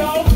go.